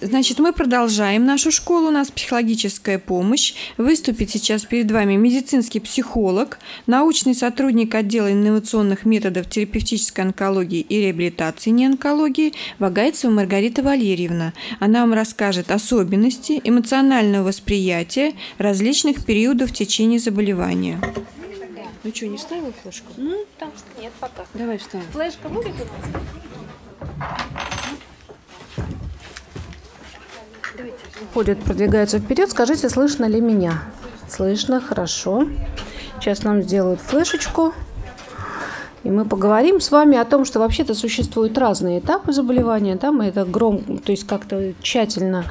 Значит, мы продолжаем нашу школу. У нас психологическая помощь. Выступит сейчас перед вами медицинский психолог, научный сотрудник отдела инновационных методов терапевтической онкологии и реабилитации неонкологии Вагайцева Маргарита Валерьевна. Она вам расскажет особенности эмоционального восприятия различных периодов течения заболевания. Ну что, не вставила флешку? Ну, там нет пока. Давай вставим. Флешка будет у нас? Ходят, продвигаются вперед. Скажите, слышно ли меня? Слышно, хорошо. Сейчас нам сделают флешечку. И мы поговорим с вами о том, что вообще-то существуют разные этапы заболевания. Да, мы это гром, то есть как-то тщательно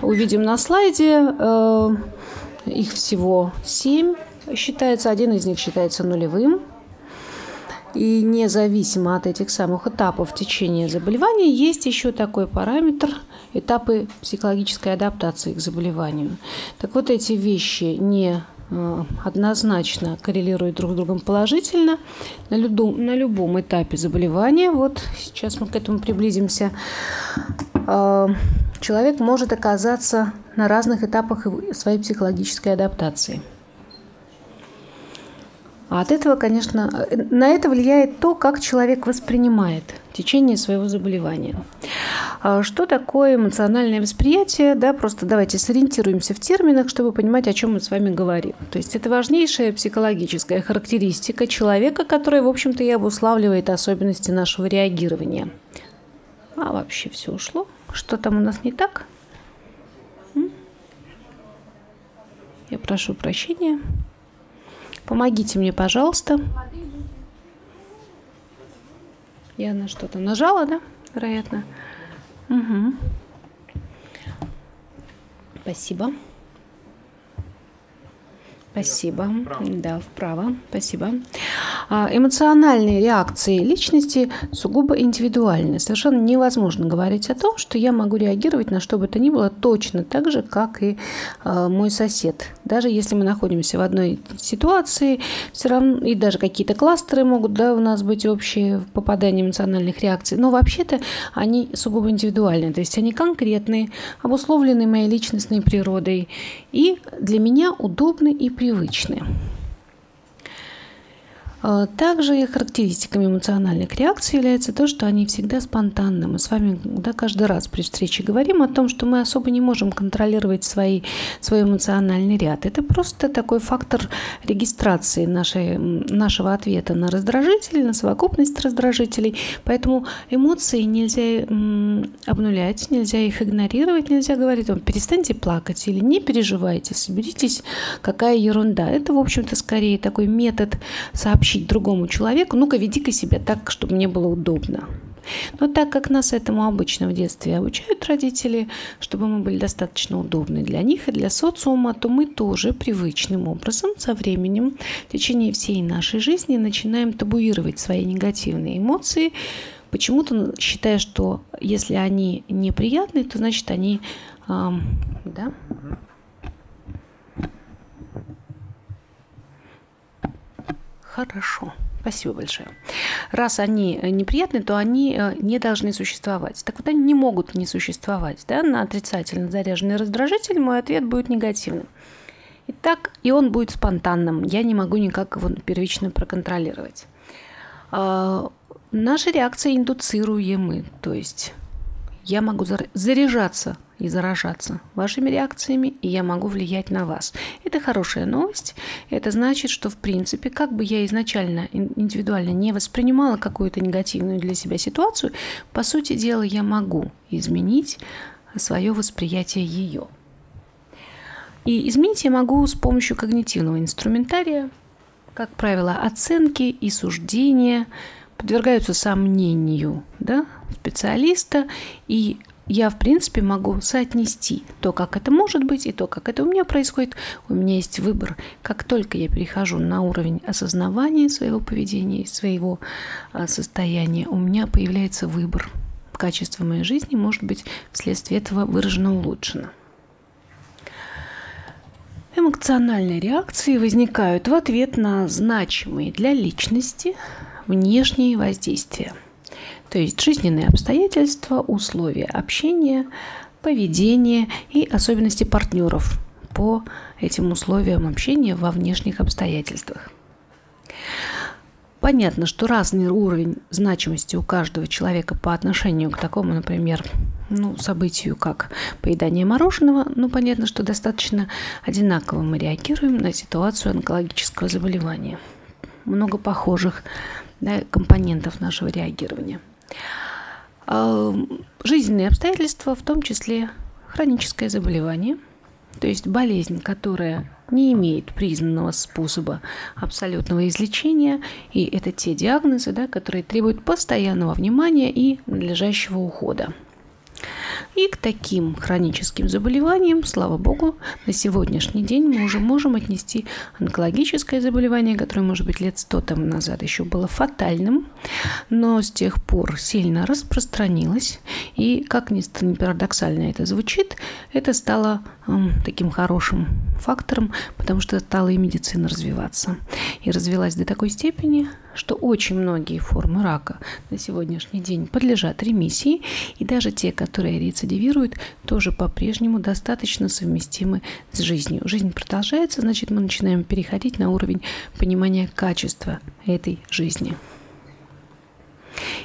увидим на слайде. Э, их всего семь считается, один из них считается нулевым. И независимо от этих самых этапов течения заболевания, есть еще такой параметр – этапы психологической адаптации к заболеванию. Так вот, эти вещи не э, однозначно коррелируют друг с другом положительно на любом, на любом этапе заболевания. Вот сейчас мы к этому приблизимся. Э, человек может оказаться на разных этапах своей психологической адаптации – а от этого, конечно, на это влияет то, как человек воспринимает течение своего заболевания. А что такое эмоциональное восприятие? Да, просто давайте сориентируемся в терминах, чтобы понимать, о чем мы с вами говорим. То есть это важнейшая психологическая характеристика человека, которая, в общем-то, и обуславливает особенности нашего реагирования. А вообще все ушло. Что там у нас не так? Я прошу прощения. Помогите мне, пожалуйста. Я на что-то нажала, да, вероятно? Угу. Спасибо. Спасибо. Да, вправо. Спасибо. А, эмоциональные реакции личности сугубо индивидуальны. Совершенно невозможно говорить о том, что я могу реагировать на что бы то ни было точно так же, как и а, мой сосед. Даже если мы находимся в одной ситуации, все равно и даже какие-то кластеры могут да, у нас быть общие в попадании эмоциональных реакций. Но вообще-то они сугубо индивидуальны. То есть они конкретные, обусловлены моей личностной природой и для меня удобны и привычны. А, также характеристиками эмоциональных реакций является то, что они всегда спонтанны. Мы с вами да, каждый раз при встрече говорим о том, что мы особо не можем контролировать свои, свой эмоциональный ряд. Это просто такой фактор регистрации нашей, нашего ответа на раздражитель, на совокупность раздражителей. Поэтому эмоции нельзя обнулять, нельзя их игнорировать, нельзя говорить вам перестаньте плакать или не переживайте, соберитесь, какая ерунда. Это, в общем-то, скорее такой метод сообщения сообщить другому человеку, ну-ка веди-ка себя так, чтобы мне было удобно. Но так как нас этому обычно в детстве обучают родители, чтобы мы были достаточно удобны для них и для социума, то мы тоже привычным образом со временем в течение всей нашей жизни начинаем табуировать свои негативные эмоции, почему-то считая, что если они неприятные, то значит они эм, да, Хорошо. Спасибо большое. Раз они э, неприятны, то они э, не должны существовать. Так вот, они не могут не существовать. Да? На отрицательно заряженный раздражитель мой ответ будет негативным. Итак, и он будет спонтанным. Я не могу никак его первично проконтролировать. А, наши реакции индуцируемы. То есть я могу заряжаться и заражаться вашими реакциями, и я могу влиять на вас. Это хорошая новость. Это значит, что в принципе, как бы я изначально индивидуально не воспринимала какую-то негативную для себя ситуацию, по сути дела я могу изменить свое восприятие ее. И изменить я могу с помощью когнитивного инструментария, как правило, оценки и суждения подвергаются сомнению да, специалиста, и я, в принципе, могу соотнести то, как это может быть, и то, как это у меня происходит. У меня есть выбор. Как только я перехожу на уровень осознавания своего поведения и своего а, состояния, у меня появляется выбор. Качество моей жизни может быть вследствие этого выражено улучшено. Эмоциональные реакции возникают в ответ на значимые для личности внешние воздействия – то есть жизненные обстоятельства, условия общения, поведение и особенности партнеров по этим условиям общения во внешних обстоятельствах. Понятно, что разный уровень значимости у каждого человека по отношению к такому, например, ну, событию, как поедание мороженого, ну, понятно, что достаточно одинаково мы реагируем на ситуацию онкологического заболевания. Много похожих да, компонентов нашего реагирования. А, жизненные обстоятельства, в том числе хроническое заболевание, то есть болезнь, которая не имеет признанного способа абсолютного излечения, и это те диагнозы, да, которые требуют постоянного внимания и надлежащего ухода. И к таким хроническим заболеваниям, слава богу, на сегодняшний день мы уже можем отнести онкологическое заболевание, которое, может быть, лет сто тому назад еще было фатальным, но с тех пор сильно распространилось. И, как ни парадоксально это звучит, это стало таким хорошим фактором, потому что стала и медицина развиваться. И развилась до такой степени, что очень многие формы рака на сегодняшний день подлежат ремиссии, и даже те, которые рецидивируют, тоже по-прежнему достаточно совместимы с жизнью. Жизнь продолжается, значит, мы начинаем переходить на уровень понимания качества этой жизни.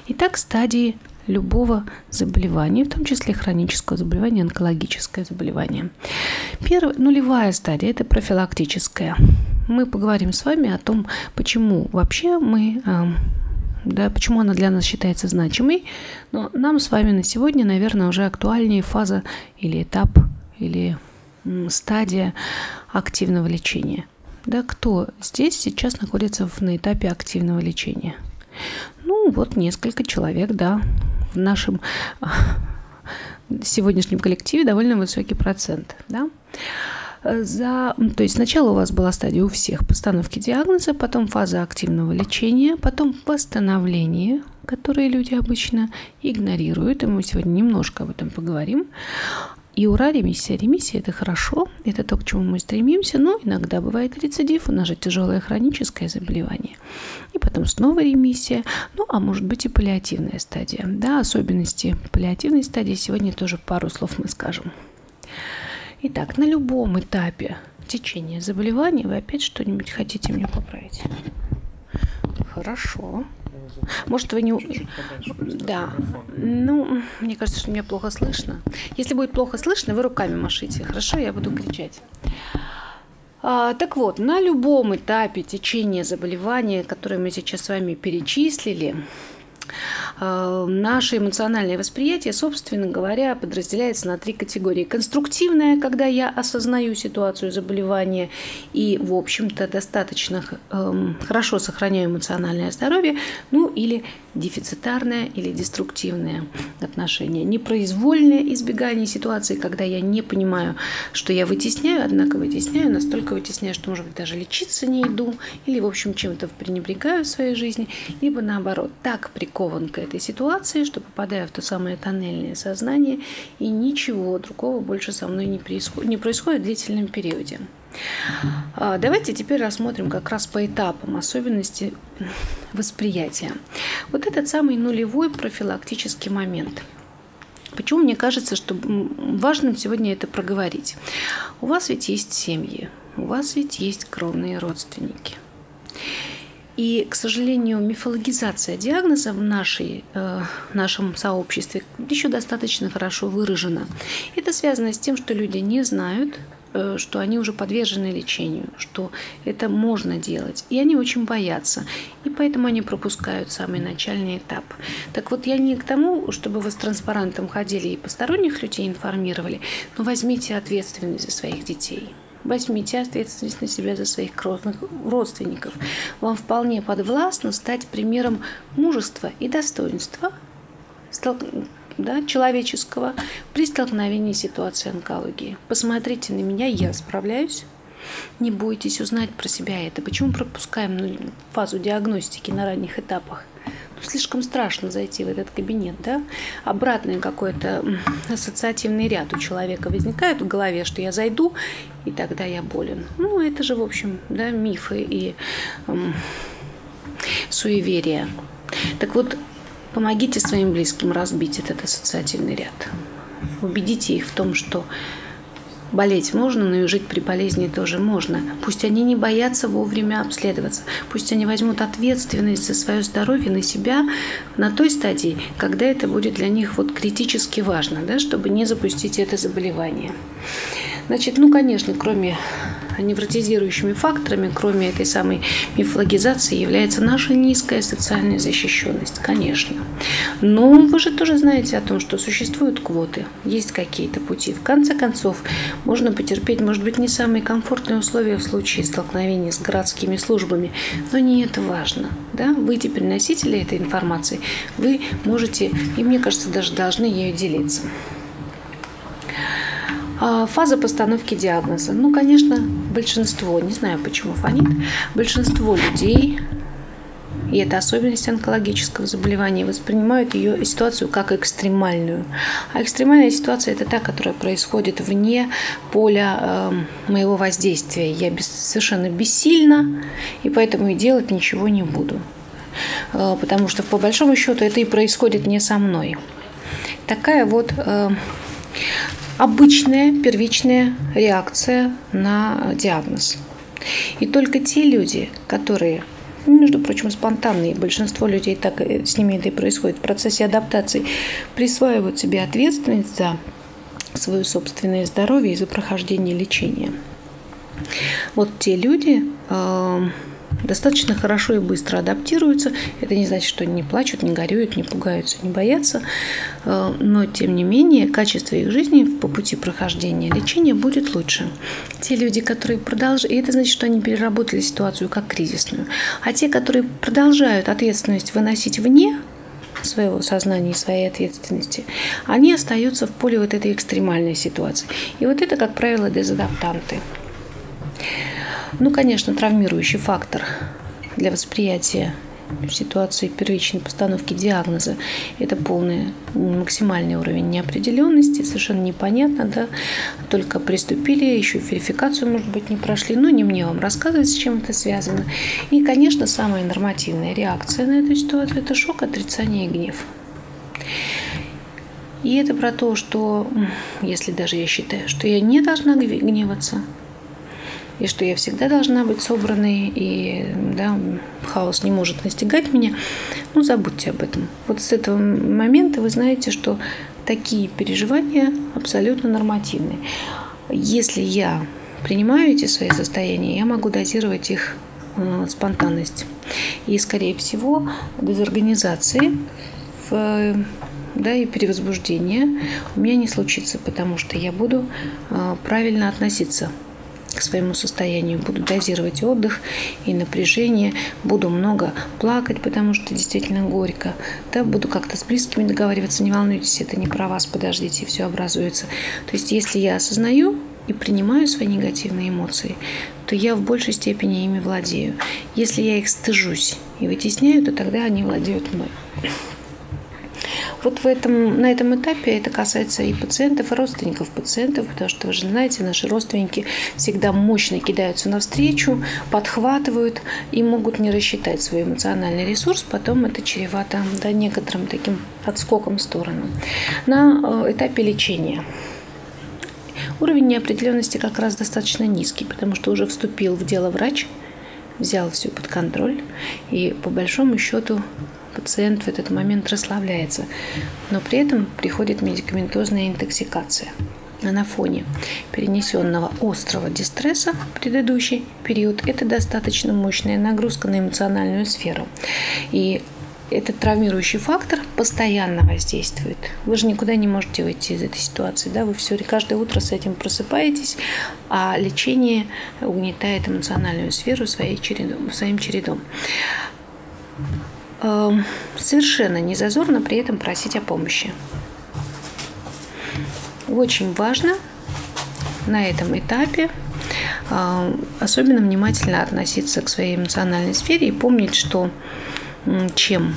Итак, стадии любого заболевания, в том числе хронического заболевания, онкологическое заболевание. Первая, нулевая стадия – это профилактическая мы поговорим с вами о том, почему вообще мы да, почему она для нас считается значимой. Но нам с вами на сегодня, наверное, уже актуальнее фаза или этап, или стадия активного лечения. Да, кто здесь сейчас находится на этапе активного лечения? Ну, вот несколько человек, да, в нашем сегодняшнем коллективе довольно высокий процент, да. Э, за... То есть сначала у вас была стадия у всех постановки диагноза, потом фаза активного лечения, потом восстановление, которые люди обычно игнорируют, и мы сегодня немножко об этом поговорим. И ура, ремиссия. Ремиссия – это хорошо, это то, к чему мы стремимся, но иногда бывает рецидив, у нас же тяжелое хроническое заболевание. И потом снова ремиссия, ну, а может быть и паллиативная стадия. Да, особенности паллиативной стадии сегодня тоже пару слов мы скажем. Итак, на любом этапе течения заболевания вы опять что-нибудь хотите мне поправить? Хорошо. Может, вы не... Да. Ну, мне кажется, что меня плохо слышно. Если будет плохо слышно, вы руками машите. Хорошо, я буду кричать. А, так вот, на любом этапе течения заболевания, которое мы сейчас с вами перечислили, наше эмоциональное восприятие, собственно говоря, подразделяется на три категории. Конструктивное, когда я осознаю ситуацию заболевания и, в общем-то, достаточно эм, хорошо сохраняю эмоциональное здоровье, ну или дефицитарное или деструктивное отношение. Непроизвольное избегание ситуации, когда я не понимаю, что я вытесняю, однако вытесняю, настолько вытесняю, что, может быть, даже лечиться не иду, или, в общем, чем-то пренебрегаю в своей жизни, либо наоборот, так прикован к этой ситуации, что попадаю в то самое тоннельное сознание, и ничего другого больше со мной не происходит, не происходит в длительном периоде. А, давайте теперь рассмотрим как раз по этапам особенности восприятия. Вот этот самый нулевой профилактический момент. Почему мне кажется, что важным сегодня это проговорить? У вас ведь есть семьи, у вас ведь есть кровные родственники. И, к сожалению, мифологизация диагноза в нашей, э, нашем сообществе еще достаточно хорошо выражена. Это связано с тем, что люди не знают, Э, что они уже подвержены лечению, что это можно делать. И они очень боятся. И поэтому они пропускают самый начальный этап. Так вот, я не к тому, чтобы вы с транспарантом ходили и посторонних людей информировали, но возьмите ответственность за своих детей. Возьмите ответственность на себя за своих кровных родственников. Вам вполне подвластно стать примером мужества и достоинства, да, человеческого при столкновении с ситуацией онкологии. Посмотрите на меня, я справляюсь. Не бойтесь узнать про себя это. Почему пропускаем ну, фазу диагностики на ранних этапах? Ну, слишком страшно зайти в этот кабинет, да? Обратный какой-то ассоциативный ряд у человека возникает в голове, что я зайду, и тогда я болен. Ну, это же, в общем, да, мифы и эм, суеверия. Так вот, Помогите своим близким разбить этот ассоциативный ряд. убедите их в том, что Болеть можно, но и жить при болезни тоже можно. Пусть они не боятся вовремя обследоваться. Пусть они возьмут ответственность за свое здоровье на себя на той стадии, когда это будет для них вот критически важно, да, чтобы не запустить это заболевание. Значит, ну, конечно, кроме невротизирующими факторами, кроме этой самой мифологизации, является наша низкая социальная защищенность, конечно. Но вы же тоже знаете о том, что существуют квоты, есть какие-то пути. В конце концов, можно потерпеть, может быть, не самые комфортные условия в случае столкновения с городскими службами, но не это важно. Да? Вы теперь носители этой информации, вы можете, и мне кажется, даже должны ею делиться. А, фаза постановки диагноза. Ну, конечно, большинство, не знаю почему фонит, большинство людей, и это особенность онкологического заболевания, воспринимают ее ситуацию как экстремальную. А экстремальная ситуация – это та, которая происходит вне поля э, моего воздействия. Я без, совершенно бессильна, и поэтому и делать ничего не буду. Э, потому что, по большому счету, это и происходит не со мной. Такая вот э, обычная первичная реакция на диагноз. И только те люди, которые между прочим, спонтанные, большинство людей так с ними это и происходит в процессе адаптации, присваивают себе ответственность за свое собственное здоровье и за прохождение лечения. Вот те люди, достаточно хорошо и быстро адаптируются. Это не значит, что они не плачут, не горюют, не пугаются, не боятся. Э, но, тем не менее, качество их жизни по пути прохождения лечения будет лучше. Те люди, которые продолжают... И это значит, что они переработали ситуацию как кризисную. А те, которые продолжают ответственность выносить вне своего сознания и своей ответственности, они остаются в поле вот этой экстремальной ситуации. И вот это, как правило, дезадаптанты. Ну, конечно, травмирующий фактор для восприятия ситуации первичной постановки диагноза это полный максимальный уровень неопределенности, совершенно непонятно, да, только приступили, еще верификацию, может быть, не прошли, но не мне вам рассказывать, с чем это связано. И, конечно, самая нормативная реакция на эту ситуацию – это шок, отрицание и гнев. И это про то, что, если даже я считаю, что я не должна гневаться, и что я всегда должна быть собранной, и да, хаос не может настигать меня, ну, забудьте об этом. Вот с этого момента вы знаете, что такие переживания абсолютно нормативны. Если я принимаю эти свои состояния, я могу дозировать их э, спонтанность. И, скорее всего, дезорганизации в да, и перевозбуждения у меня не случится, потому что я буду э, правильно относиться к своему состоянию, буду дозировать отдых и напряжение, буду много плакать, потому что действительно горько, да, буду как-то с близкими договариваться, не волнуйтесь, это не про вас, подождите, все образуется. То есть, если я осознаю и принимаю свои негативные эмоции, то я в большей степени ими владею. Если я их стыжусь и вытесняю, то тогда они владеют мной. Вот в этом, на этом этапе это касается и пациентов, и родственников пациентов, потому что вы же знаете, наши родственники всегда мощно кидаются навстречу, подхватывают и могут не рассчитать свой эмоциональный ресурс, потом это чревато да, некоторым таким отскоком в сторону. На э, этапе лечения уровень неопределенности как раз достаточно низкий, потому что уже вступил в дело врач, взял все под контроль и по большому счету пациент в этот момент расслабляется, но при этом приходит медикаментозная интоксикация. На фоне перенесенного острого дистресса в предыдущий период это достаточно мощная нагрузка на эмоциональную сферу. И этот травмирующий фактор постоянно воздействует. Вы же никуда не можете выйти из этой ситуации, да, вы все каждое утро с этим просыпаетесь, а лечение угнетает эмоциональную сферу своей чередом, своим чередом. Эм, совершенно не зазорно при этом просить о помощи. Очень важно на этом этапе эм, особенно внимательно относиться к своей эмоциональной сфере и помнить, что чем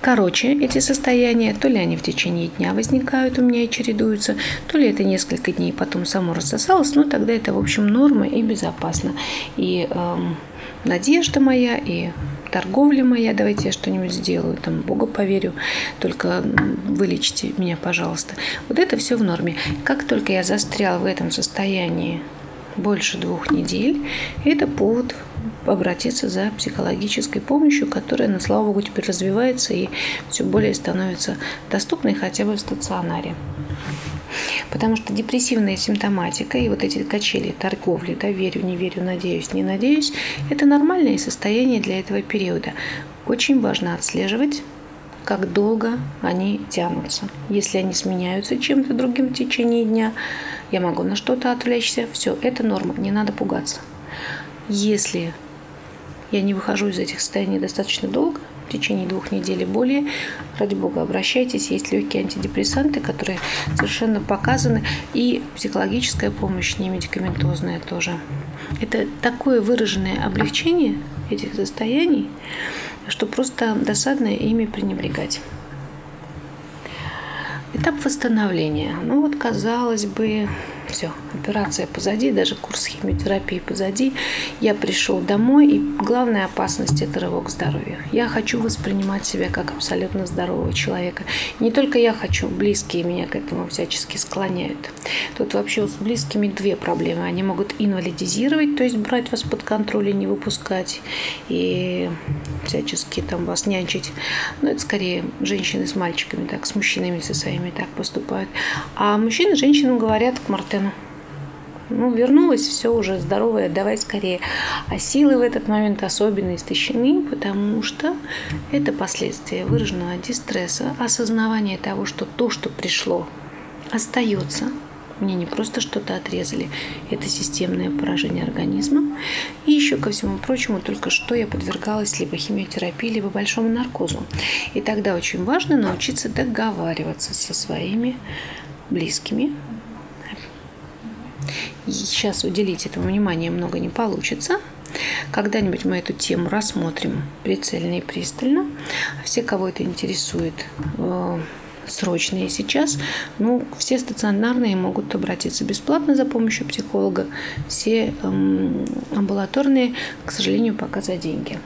короче эти состояния, то ли они в течение дня возникают у меня и чередуются, то ли это несколько дней потом само рассосалось, но тогда это, в общем, норма и безопасно. И эм, надежда моя, и торговля моя, давайте я что-нибудь сделаю, там, Бога поверю, только вылечите меня, пожалуйста. Вот это все в норме. Как только я застрял в этом состоянии больше двух недель, это повод обратиться за психологической помощью, которая, на слава богу, теперь развивается и все более становится доступной хотя бы в стационаре. Потому что депрессивная симптоматика и вот эти качели торговли, да, верю, не верю, надеюсь, не надеюсь, это нормальное состояние для этого периода. Очень важно отслеживать как долго они тянутся. Если они сменяются чем-то другим в течение дня, я могу на что-то отвлечься, все, это норма, не надо пугаться. Если я не выхожу из этих состояний достаточно долго, в течение двух недель и более, ради бога, обращайтесь. Есть легкие антидепрессанты, которые совершенно показаны, и психологическая помощь, не медикаментозная тоже. Это такое выраженное облегчение этих состояний, что просто досадно ими пренебрегать. Этап восстановления. Ну вот, казалось бы, все, операция позади, даже курс химиотерапии позади. Я пришел домой, и главная опасность – это рывок здоровья. Я хочу воспринимать себя как абсолютно здорового человека. Не только я хочу, близкие меня к этому всячески склоняют. Тут вообще с близкими две проблемы. Они могут инвалидизировать, то есть брать вас под контроль и не выпускать, и всячески там вас нянчить. Но это скорее женщины с мальчиками, так, с мужчинами со своими так поступают. А мужчины женщинам говорят к Мартену, ну, вернулась, все уже здоровая, давай скорее. А силы в этот момент особенно истощены, потому что это последствия выраженного дистресса, осознавание того, что то, что пришло, остается. Мне не просто что-то отрезали, это системное поражение организма. И еще ко всему прочему, только что я подвергалась либо химиотерапии, либо большому наркозу. И тогда очень важно научиться договариваться со своими близкими, сейчас уделить этому внимания много не получится. Когда-нибудь мы эту тему рассмотрим прицельно и пристально. Все, кого это интересует, э, срочные сейчас, ну, все стационарные могут обратиться бесплатно за помощью психолога, все эм, амбулаторные, к сожалению, пока за деньги.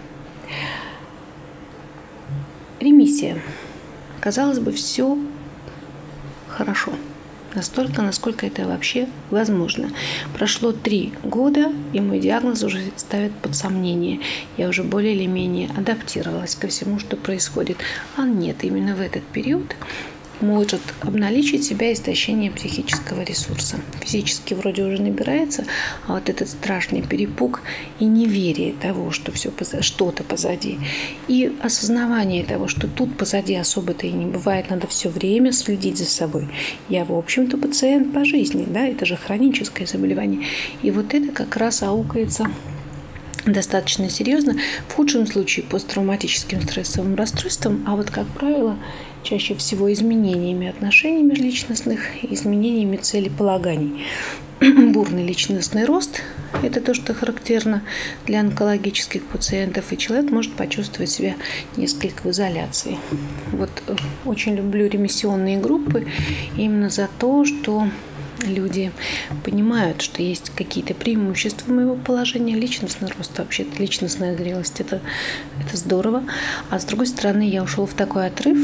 Ремиссия. Казалось бы, все хорошо настолько, насколько это вообще возможно. Прошло три года, и мой диагноз уже ставит под сомнение. Я уже более или менее адаптировалась ко всему, что происходит. А нет, именно в этот период может обналичить себя истощение психического ресурса. Физически вроде уже набирается, а вот этот страшный перепуг и неверие того, что все что-то позади, и осознавание того, что тут позади особо-то и не бывает, надо все время следить за собой. Я, в общем-то, пациент по жизни, да, это же хроническое заболевание. И вот это как раз аукается достаточно серьезно, в худшем случае посттравматическим стрессовым расстройством, а вот, как правило, чаще всего изменениями отношений межличностных, изменениями целеполаганий. Бурный личностный рост – это то, что характерно для онкологических пациентов, и человек может почувствовать себя несколько в изоляции. Вот э, очень люблю ремиссионные группы именно за то, что люди понимают, что есть какие-то преимущества моего положения, личностный рост, вообще-то личностная зрелость, это, это здорово. А с другой стороны, я ушел в такой отрыв,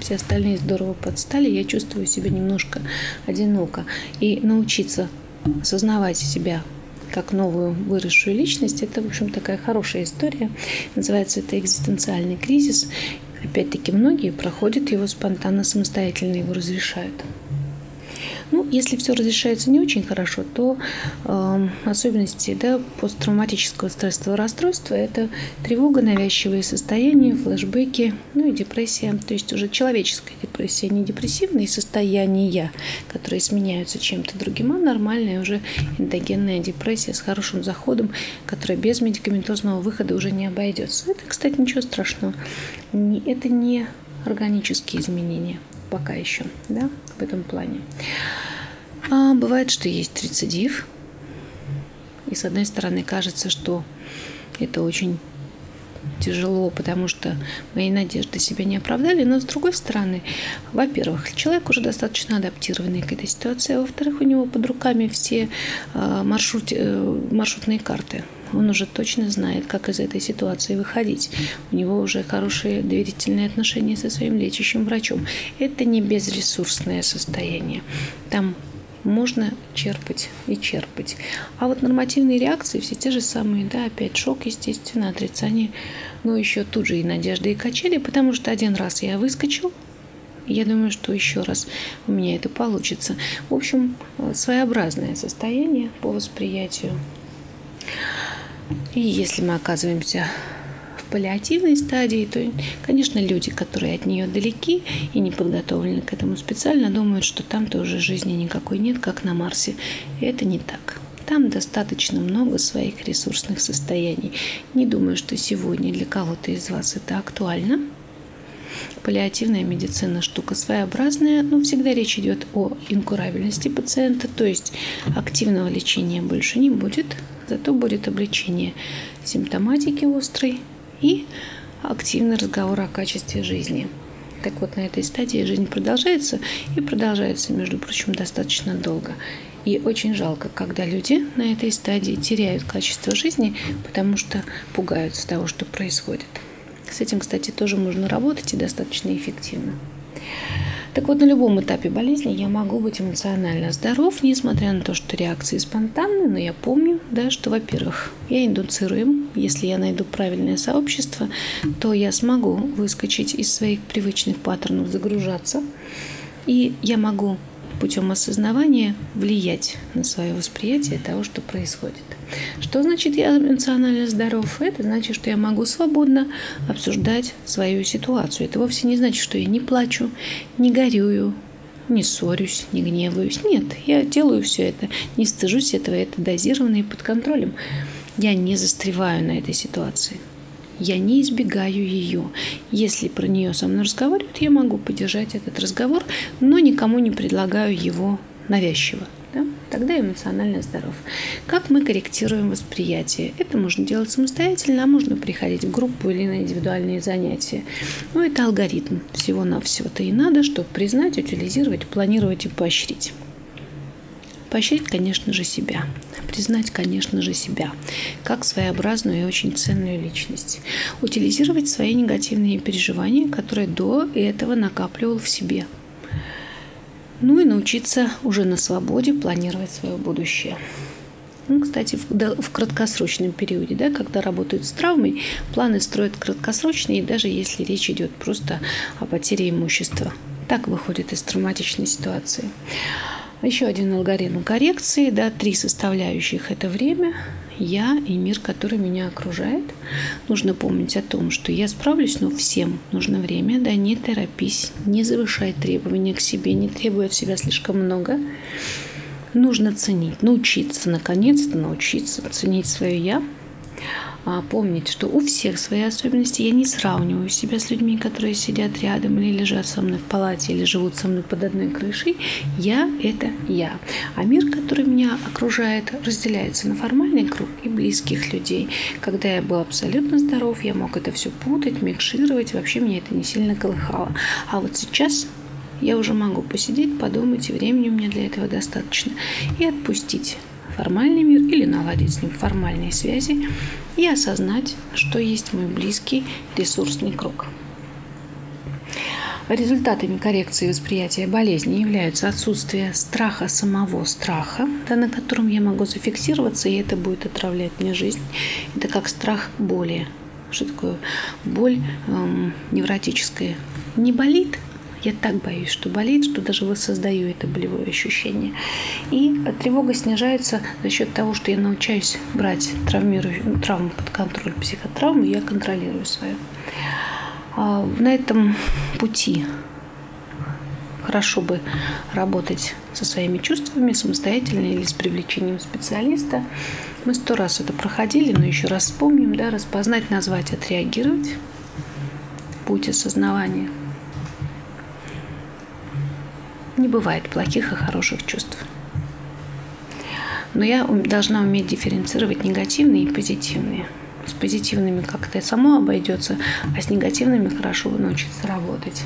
все остальные здорово подстали, я чувствую себя немножко одиноко. И научиться осознавать себя как новую выросшую личность, это, в общем, такая хорошая история. Называется это экзистенциальный кризис. Опять-таки, многие проходят его спонтанно, самостоятельно его разрешают. Ну, если все разрешается не очень хорошо, то э, особенности да, посттравматического стрессового расстройства – это тревога, навязчивые состояния, флешбеки, ну и депрессия. То есть уже человеческая депрессия, не депрессивные состояния, которые сменяются чем-то другим, а нормальная уже эндогенная депрессия с хорошим заходом, которая без медикаментозного выхода уже не обойдется. Это, кстати, ничего страшного. Это не органические изменения пока еще, да, в этом плане. А бывает, что есть рецидив, и с одной стороны кажется, что это очень тяжело, потому что мои надежды себя не оправдали, но с другой стороны, во-первых, человек уже достаточно адаптированный к этой ситуации, а во-вторых, у него под руками все а, маршрут, э, маршрутные карты. Он уже точно знает, как из этой ситуации выходить. У него уже хорошие доверительные отношения со своим лечащим врачом. Это не безресурсное состояние. Там можно черпать и черпать. А вот нормативные реакции все те же самые, да, опять шок, естественно, отрицание, но еще тут же и надежда, и качели, потому что один раз я выскочил, я думаю, что еще раз у меня это получится. В общем, своеобразное состояние по восприятию. И если мы оказываемся паллиативной стадии, то, конечно, люди, которые от нее далеки и не подготовлены к этому специально, думают, что там тоже жизни никакой нет, как на Марсе. И это не так. Там достаточно много своих ресурсных состояний. Не думаю, что сегодня для кого-то из вас это актуально. Паллиативная медицина штука своеобразная, но всегда речь идет о инкурабельности пациента, то есть активного лечения больше не будет, зато будет облегчение симптоматики острой, и активный разговор о качестве жизни. Так вот, на этой стадии жизнь продолжается и продолжается, между прочим, достаточно долго. И очень жалко, когда люди на этой стадии теряют качество жизни, потому что пугаются того, что происходит. С этим, кстати, тоже можно работать и достаточно эффективно. Так вот, на любом этапе болезни я могу быть эмоционально здоров, несмотря на то, что реакции спонтанные, но я помню, да, что, во-первых, я индуцируем. Если я найду правильное сообщество, то я смогу выскочить из своих привычных паттернов, загружаться. И я могу путем осознавания влиять на свое восприятие того, что происходит. Что значит я эмоционально здоров? Это значит, что я могу свободно обсуждать свою ситуацию. Это вовсе не значит, что я не плачу, не горюю, не ссорюсь, не гневаюсь. Нет, я делаю все это, не стыжусь этого, это дозированно и под контролем. Я не застреваю на этой ситуации. Я не избегаю ее. Если про нее со мной разговаривают, я могу поддержать этот разговор, но никому не предлагаю его навязчиво. Да? Тогда эмоционально здоров. Как мы корректируем восприятие? Это можно делать самостоятельно, а можно приходить в группу или на индивидуальные занятия. Ну, это алгоритм всего-навсего-то и надо, чтобы признать, утилизировать, планировать и поощрить. Поощрить, конечно же, себя. Признать, конечно же, себя как своеобразную и очень ценную личность. Утилизировать свои негативные переживания, которые до этого накапливал в себе. Ну и научиться уже на свободе планировать свое будущее. Ну, кстати, в, да, в краткосрочном периоде, да, когда работают с травмой, планы строят краткосрочные, даже если речь идет просто о потере имущества. Так выходит из травматичной ситуации. Еще один алгоритм коррекции, да, три составляющих – это время, я и мир, который меня окружает. Нужно помнить о том, что я справлюсь, но всем нужно время, да, не торопись, не завышай требования к себе, не требуй от себя слишком много. Нужно ценить, научиться, наконец-то научиться ценить свое «я», помнить, что у всех свои особенности. Я не сравниваю себя с людьми, которые сидят рядом или лежат со мной в палате, или живут со мной под одной крышей. Я – это я. А мир, который меня окружает, разделяется на формальный круг и близких людей. Когда я был абсолютно здоров, я мог это все путать, микшировать, вообще меня это не сильно колыхало. А вот сейчас я уже могу посидеть, подумать, и времени у меня для этого достаточно, и отпустить формальный мир или наладить с ним формальные связи и осознать, что есть мой близкий ресурсный круг. Результатами коррекции восприятия болезни являются отсутствие страха самого страха, да, на котором я могу зафиксироваться, и это будет отравлять мне жизнь. Это как страх боли. Что такое боль эм, невротическая? Не болит, я так боюсь, что болит, что даже воссоздаю это болевое ощущение. И тревога снижается за счет того, что я научаюсь брать травмирую, травму под контроль, психотравму, я контролирую свою. А, на этом пути хорошо бы работать со своими чувствами самостоятельно или с привлечением специалиста. Мы сто раз это проходили, но еще раз вспомним, да, распознать, назвать, отреагировать. Путь осознавания – не бывает плохих и хороших чувств. Но я должна уметь дифференцировать негативные и позитивные. с позитивными как-то само обойдется, а с негативными хорошо научиться работать.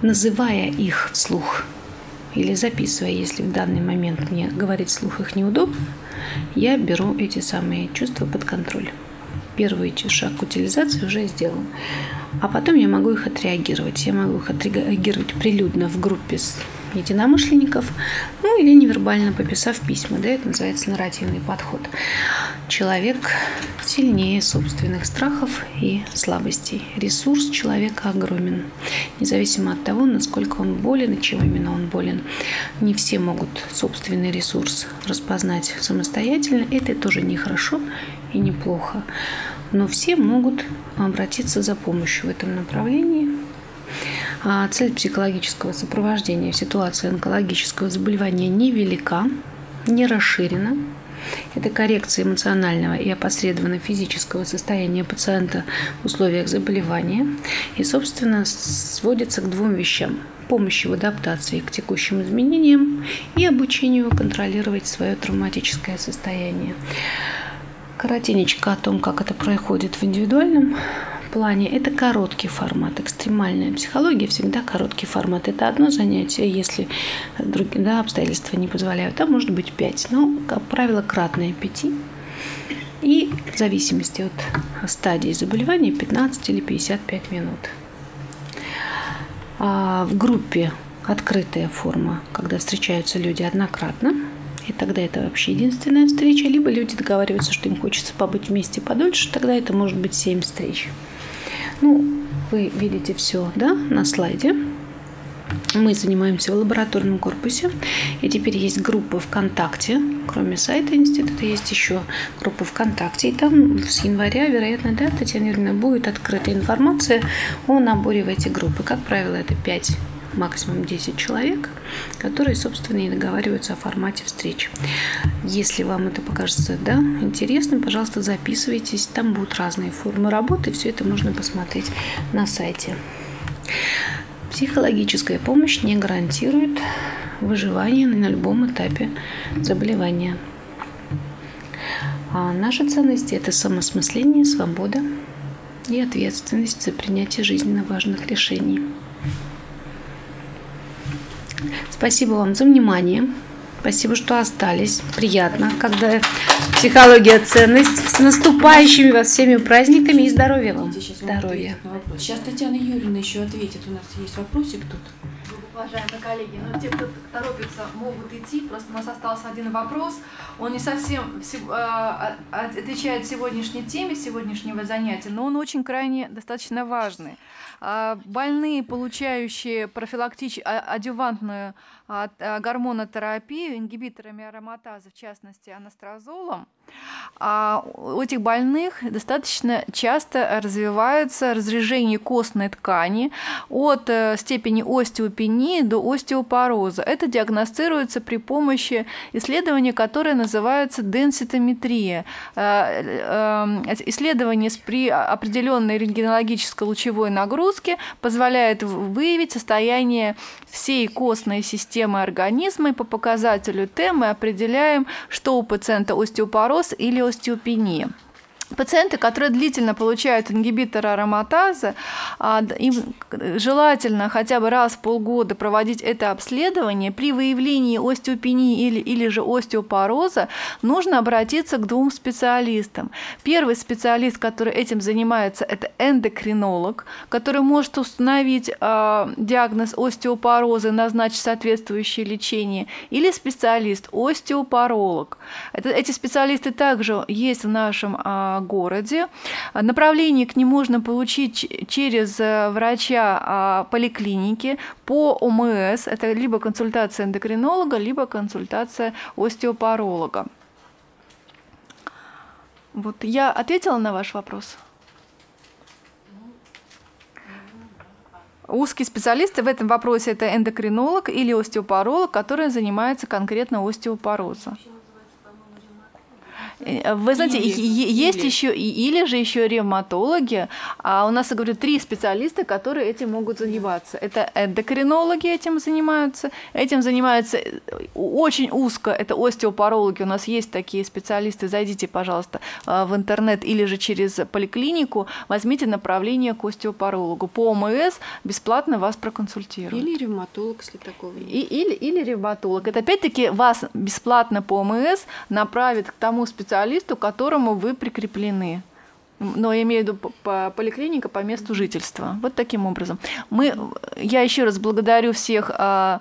Называя их вслух или записывая, если в данный момент мне говорить вслух их неудобно, я беру эти самые чувства под контроль. Первый шаг к утилизации уже сделан. А потом я могу их отреагировать. Я могу их отреагировать прилюдно в группе с единомышленников, ну или невербально пописав письма. Да, это называется нарративный подход. Человек сильнее собственных страхов и слабостей. Ресурс человека огромен, независимо от того, насколько он болен и чем именно он болен. Не все могут собственный ресурс распознать самостоятельно. Это тоже нехорошо и неплохо. Но все могут обратиться за помощью в этом направлении а цель психологического сопровождения в ситуации онкологического заболевания невелика, не расширена. Это коррекция эмоционального и опосредованно физического состояния пациента в условиях заболевания и, собственно, сводится к двум вещам – помощи в адаптации к текущим изменениям и обучению контролировать свое травматическое состояние. Коротенечко о том, как это происходит в индивидуальном плане это короткий формат. Экстремальная психология всегда короткий формат. Это одно занятие, если другие да, обстоятельства не позволяют. Там может быть пять, но, как правило, кратное пяти. И в зависимости от стадии заболевания 15 или 55 минут. А в группе открытая форма, когда встречаются люди однократно, и тогда это вообще единственная встреча, либо люди договариваются, что им хочется побыть вместе подольше, тогда это может быть 7 встреч. Ну, вы видите все, да, на слайде. Мы занимаемся в лабораторном корпусе. И теперь есть группа ВКонтакте. Кроме сайта института есть еще группа ВКонтакте. И там с января, вероятно, да, Татьяна Юрьевна, будет открыта информация о наборе в эти группы. Как правило, это 5 максимум 10 человек, которые, собственно, и договариваются о формате встреч. Если вам это покажется да, интересным, пожалуйста, записывайтесь. Там будут разные формы работы. Все это можно посмотреть на сайте. Психологическая помощь не гарантирует выживание на любом этапе заболевания. А наши ценности – это самосмысление, свобода и ответственность за принятие жизненно важных решений. Спасибо вам за внимание. Спасибо, что остались. Приятно, когда психология ценность. С наступающими вас всеми праздниками и здоровья вам. Здоровья. Сейчас Татьяна Юрьевна еще ответит. У нас есть вопросик тут. Уважаемые коллеги, ну те, кто торопится, могут идти. Просто у нас остался один вопрос. Он не совсем э, отвечает сегодняшней теме, сегодняшнего занятия, но он очень крайне достаточно важный. А, больные, получающие профилактич... А, адювантную а, гормонотерапию ингибиторами ароматазы, в частности анастрозолом, у этих больных достаточно часто развивается разрежение костной ткани от э, степени остеопении до остеопороза. Это диагностируется при помощи исследования, которое называется денситометрия. Э, э, исследование при определенной рентгенологической лучевой нагрузке позволяет выявить состояние всей костной системы организма, и по показателю Т мы определяем, что у пациента остеопороз или остеопения. Пациенты, которые длительно получают ингибитор ароматазы, а, им желательно хотя бы раз в полгода проводить это обследование. При выявлении остеопении или, или же остеопороза нужно обратиться к двум специалистам. Первый специалист, который этим занимается, это эндокринолог, который может установить э, диагноз остеопороза назначить соответствующее лечение, или специалист остеопоролог. Это, эти специалисты также есть в нашем э, городе. Направление к ним можно получить через э, врача а, поликлиники по ОМС. Это либо консультация эндокринолога, либо консультация остеопаролога. Вот я ответила на ваш вопрос. Узкие специалисты в этом вопросе это эндокринолог или остеопаролог, который занимается конкретно остеопорозом. Э, вы знаете, или, есть или. еще или же еще ревматологи, а у нас, я говорю, три специалиста, которые этим могут заниматься. Это эндокринологи этим занимаются, этим занимаются э, очень узко, это остеопарологи, у нас есть такие специалисты, зайдите, пожалуйста, э, в интернет или же через поликлинику, возьмите направление к остеопарологу. По ОМС бесплатно вас проконсультируют. Или ревматолог, если такого нет. И, или, или ревматолог. Это опять-таки вас бесплатно по ОМС направит к тому специалисту, к которому вы прикреплены. Но я имею в виду по поликлиника по месту жительства. Вот таким образом. Мы, я еще раз благодарю всех а,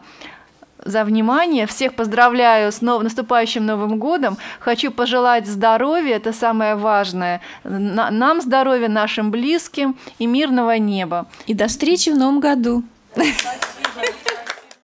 за внимание. Всех поздравляю с нов... наступающим Новым годом. Хочу пожелать здоровья, это самое важное. На... Нам здоровья, нашим близким и мирного неба. И до встречи в Новом году. Спасибо.